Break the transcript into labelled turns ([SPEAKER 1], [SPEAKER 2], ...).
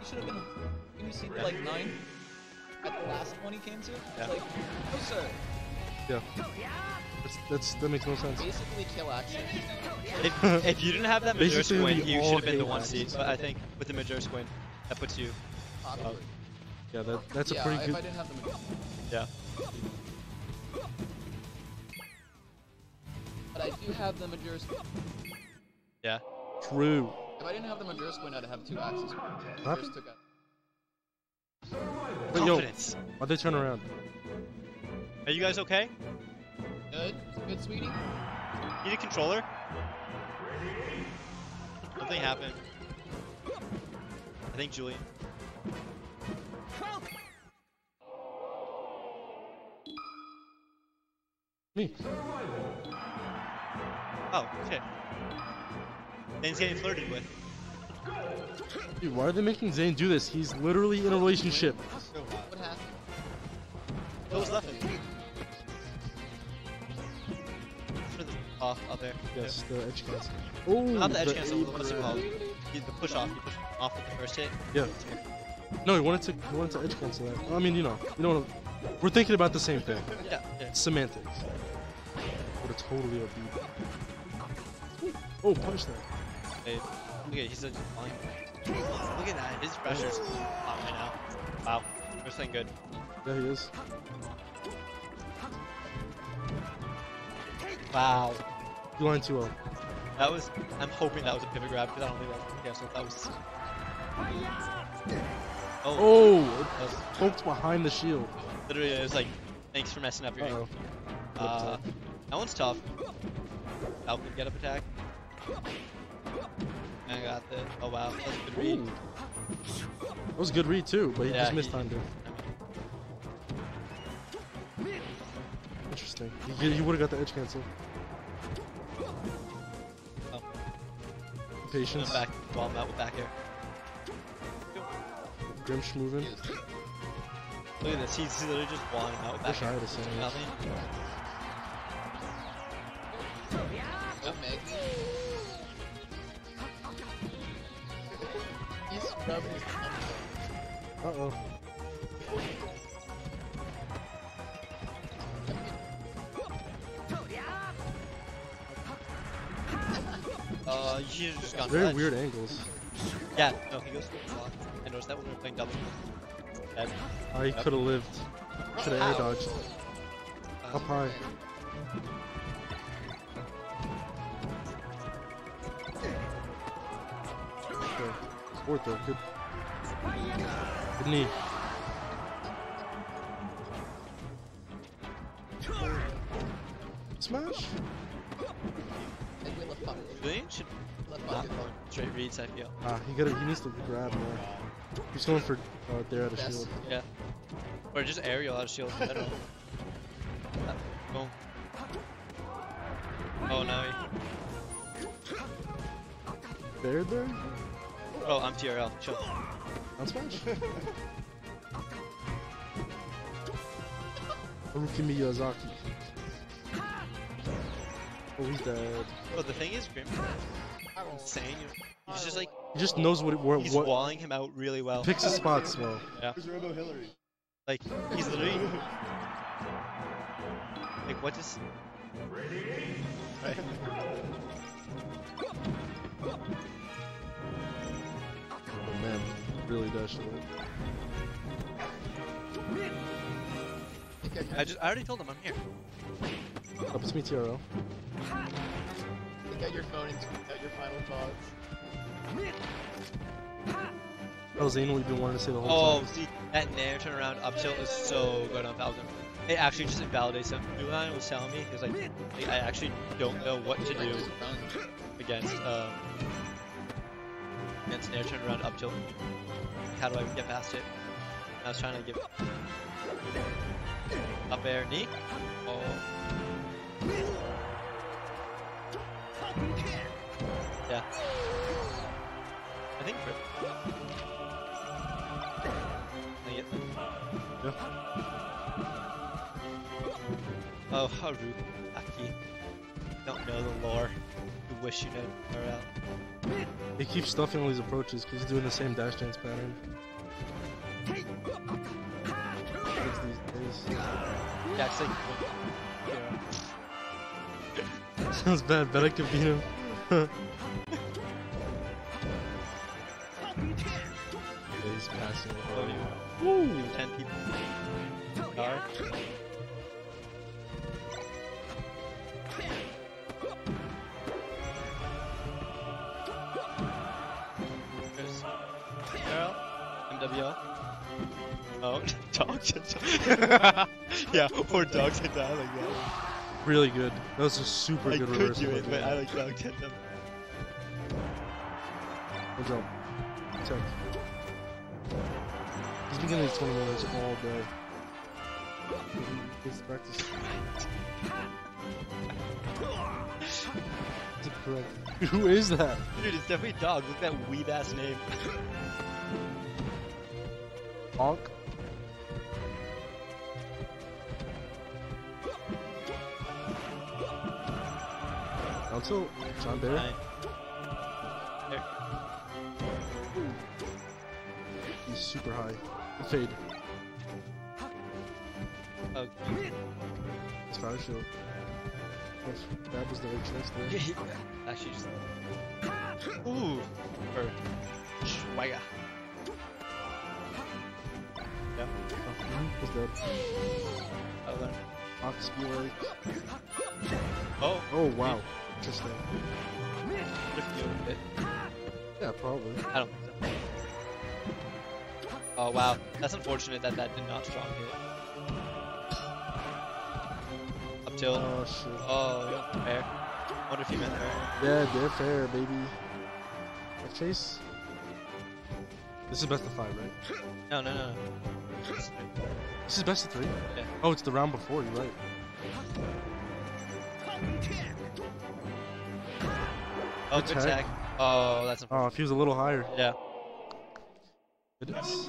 [SPEAKER 1] He should have been. You see like nine at the last one he came to.
[SPEAKER 2] Yeah.
[SPEAKER 1] Like, no sir.
[SPEAKER 3] Yeah. That's, that's that makes no sense.
[SPEAKER 1] Basically kill action.
[SPEAKER 2] If, if you didn't have that Major
[SPEAKER 3] Basically,
[SPEAKER 2] Squint, you should have been the one
[SPEAKER 3] that.
[SPEAKER 2] seed. But I think with the Major Squint, that puts you.
[SPEAKER 1] Possibly.
[SPEAKER 3] Yeah, that that's
[SPEAKER 1] yeah,
[SPEAKER 3] a pretty
[SPEAKER 1] if
[SPEAKER 3] good.
[SPEAKER 1] I didn't have the
[SPEAKER 2] Yeah.
[SPEAKER 1] But I do have the Majora's
[SPEAKER 2] Yeah.
[SPEAKER 3] True.
[SPEAKER 1] If I didn't have the Majora's Squint, I'd have two axes.
[SPEAKER 3] happened?
[SPEAKER 1] Majora's took out.
[SPEAKER 3] But yo,
[SPEAKER 2] Confidence.
[SPEAKER 3] why'd they turn around?
[SPEAKER 2] Are you guys okay?
[SPEAKER 1] Good? Good, sweetie?
[SPEAKER 2] Need a controller? Something happened. I think Jewlion.
[SPEAKER 3] Me.
[SPEAKER 2] Oh, shit. Dan's getting flirted with.
[SPEAKER 3] Dude, why are they making Zane do this? He's literally in a relationship.
[SPEAKER 1] What happened?
[SPEAKER 2] What was left? Off, up there.
[SPEAKER 3] Yes, the edge cancel. Oh,
[SPEAKER 2] Not the edge
[SPEAKER 3] the
[SPEAKER 2] cancel,
[SPEAKER 3] ape
[SPEAKER 2] what's it
[SPEAKER 3] grab.
[SPEAKER 2] called? You- The push off. You push off with the first hit.
[SPEAKER 3] Yeah. No, he wanted to he wanted to edge cancel that. I mean, you know, you know, what- we're thinking about the same thing.
[SPEAKER 2] Yeah, yeah.
[SPEAKER 3] Semantics. Would have totally OP'd. Oh, punch that.
[SPEAKER 2] Look at he's flying. Look at that. His pressure's hot right now. Wow. we're thing good.
[SPEAKER 3] Yeah, he is.
[SPEAKER 2] Wow.
[SPEAKER 3] You line 2 0.
[SPEAKER 2] That was. I'm hoping that was a pivot grab because I don't think that was a cancel. That was. Oh.
[SPEAKER 3] Oh,
[SPEAKER 2] That was
[SPEAKER 3] poked behind the shield.
[SPEAKER 2] literally, it was like, thanks for messing up your.
[SPEAKER 3] Uh-oh.
[SPEAKER 2] Uh, that one's tough. Falcon get up attack. I got the. Oh wow, that was a good read.
[SPEAKER 3] Ooh. That was a good read too, but he
[SPEAKER 2] Yeah,
[SPEAKER 3] just missed time, dude. Interesting. He, he would have got the edge cancel.
[SPEAKER 2] Oh.
[SPEAKER 3] Patience.
[SPEAKER 2] Back, ball out with back air.
[SPEAKER 3] Grimsh moving.
[SPEAKER 2] Look at this, he's literally just walling out with back
[SPEAKER 3] Wish I had a sandwich.
[SPEAKER 2] Nothing.
[SPEAKER 1] He's rubbing his tummy.
[SPEAKER 3] Uh oh.
[SPEAKER 2] Uh, you should have just gone
[SPEAKER 3] Very weird angles.
[SPEAKER 2] Yeah, no, he goes for the block. I noticed that when we were playing double. Dead. Yep.
[SPEAKER 3] could have lived. Should have air dodged.
[SPEAKER 2] Uh,
[SPEAKER 3] Up high. Sport though. Good. Good knee. Smash.
[SPEAKER 1] And we left pocket.
[SPEAKER 2] Jewlion should
[SPEAKER 1] Left
[SPEAKER 2] not
[SPEAKER 1] pocket.
[SPEAKER 2] go straight reads, I feel.
[SPEAKER 3] Ah, he got. He needs to grab more. He's going for uh, there out of shield.
[SPEAKER 2] Yeah. Or just aerial out of shield in general. Uh, Boom. Oh, now he.
[SPEAKER 3] There, there.
[SPEAKER 2] Oh, I'm TRL. Chill.
[SPEAKER 3] On smash. Haruki Miyazaki. Oh, he's dead.
[SPEAKER 2] Well, the thing is, Grim insane. He's just like,
[SPEAKER 3] He just knows what where,
[SPEAKER 2] he's
[SPEAKER 3] what
[SPEAKER 2] walling him out really well.
[SPEAKER 3] picks his spots well.
[SPEAKER 2] Yeah.
[SPEAKER 4] Where's Robo Hillary?
[SPEAKER 2] Like, he's literally. Like, what does. Right.
[SPEAKER 3] Oh man, really does shit.
[SPEAKER 1] Think I
[SPEAKER 2] I just, I already told him I'm here.
[SPEAKER 3] Up it's me TRL.
[SPEAKER 1] Take out your phone and tweet out your final thoughts.
[SPEAKER 3] That was Zane what we've been wanting to say the whole
[SPEAKER 2] Oh,
[SPEAKER 3] time.
[SPEAKER 2] see, that nair turnaround up tilt is so good on Falcon. It actually just invalidates him. Jewlion was telling me, he was like, "Like, I actually don't know what to do against, um, against nair turnaround up tilt. How do I get past it? I was trying to give up air knee. Oh. Yeah. I think for I get them.
[SPEAKER 3] Yeah.
[SPEAKER 2] Oh, Haru Aki. Don't know the lore. You wish you knew her out.
[SPEAKER 3] He keeps stuffing all these approaches because he's doing the same dash dance pattern. Kids these days.
[SPEAKER 2] Yeah, it's like. Yeah.
[SPEAKER 3] Sounds bad, but I could beat him. Yeah, he's passing.
[SPEAKER 2] Oh, you.
[SPEAKER 3] Woo!
[SPEAKER 2] Ten people. Are. Girl. MWL. Oh, dogs. yeah, or dogs and die like that.
[SPEAKER 3] Really good. That was a super
[SPEAKER 2] I
[SPEAKER 3] good
[SPEAKER 2] could
[SPEAKER 3] reversal.
[SPEAKER 2] do it, but I like dogs and them.
[SPEAKER 3] Good job. Check. He's been getting these minutes all day. He's practice. Is it correct? Dude, Who is that?
[SPEAKER 2] Dude, it's definitely dog. Look at that weeb ass name.
[SPEAKER 3] Honk? Also, John Bear.
[SPEAKER 2] Fine. There.
[SPEAKER 3] He's super high. Fade.
[SPEAKER 2] Oh,
[SPEAKER 3] It's fire shield. If that was the right choice there.
[SPEAKER 2] Actually, just. Ooh. Or. Swagger. Yeah.
[SPEAKER 3] Was that
[SPEAKER 2] I'll learn.
[SPEAKER 3] Ox be like?
[SPEAKER 2] Oh.
[SPEAKER 3] Oh wow. Interesting.
[SPEAKER 2] Just deal with.
[SPEAKER 3] Yeah, probably.
[SPEAKER 2] I don't think so. Oh wow, that's unfortunate that that did not strong hit. Tilt.
[SPEAKER 3] Oh shit.
[SPEAKER 2] Oh, fair. Wonder if he meant fair.
[SPEAKER 3] Yeah, they're fair, baby. F chase. This is best of five, right?
[SPEAKER 2] No, no, no. no.
[SPEAKER 3] This is best of three.
[SPEAKER 2] Yeah.
[SPEAKER 3] Oh, it's the round before. You're right.
[SPEAKER 2] Oh,
[SPEAKER 3] Good
[SPEAKER 2] good
[SPEAKER 3] tag.
[SPEAKER 2] tag. Oh, that's a-
[SPEAKER 3] Oh,
[SPEAKER 2] unfortunate.
[SPEAKER 3] if he was a little higher.
[SPEAKER 2] Yeah.
[SPEAKER 3] Goodness.